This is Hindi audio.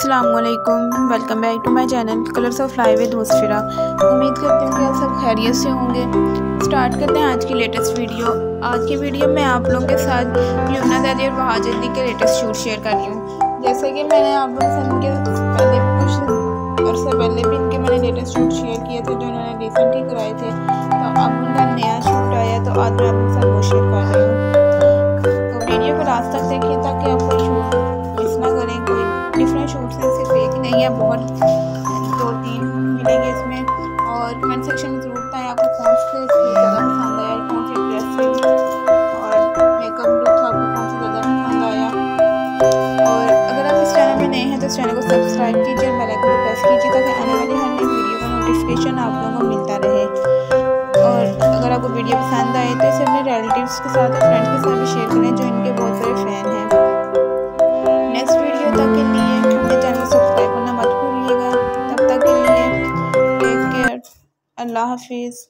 अस्सलाम वालेकुम back to my channel colours of live with Musfira उम्मीद करती हूँ कि आप सब खैरियत से होंगे। स्टार्ट करते हैं आज की लेटेस्ट वीडियो आज की वीडियो में आप लोगों के साथ यूना दादी और बहाजदी के लेटेस्ट शूट शेयर कर रही हूँ। जैसे कि मैंने आप लोगों से इनके पहले कुछ अरसे पहले भी इनके मैंने लेटेस्ट शूट शेयर किए थे जो उन्होंने रिसेंट ही कराए थे। तो अब उनका नया शूट आया तो आज है बहुत, दो तीन मिलेंगे इसमें। और कमेंट सेक्शन में ज़रूर बताएँ आपको कौन से ज़्यादा पसंद आया, कौन सी ड्रेस और मेकअप लुक आपको कौन सा ज़्यादा पसंद आया। और अगर आप इस चैनल में नए हैं तो इस चैनल को सब्सक्राइब कीजिए और बेल आइकन प्रेस कीजिए ताकि आने वाली हर नई वीडियो का नोटिफिकेशन आप लोगों को मिलता रहे। और अगर आपको वीडियो पसंद आए तो इसे अपने रिलेटिव्स के साथ और फ्रेंड्स के साथ भी शेयर करें जो इनके बहुत बड़े फ़ैन हैं। अल्लाह हाफिज़।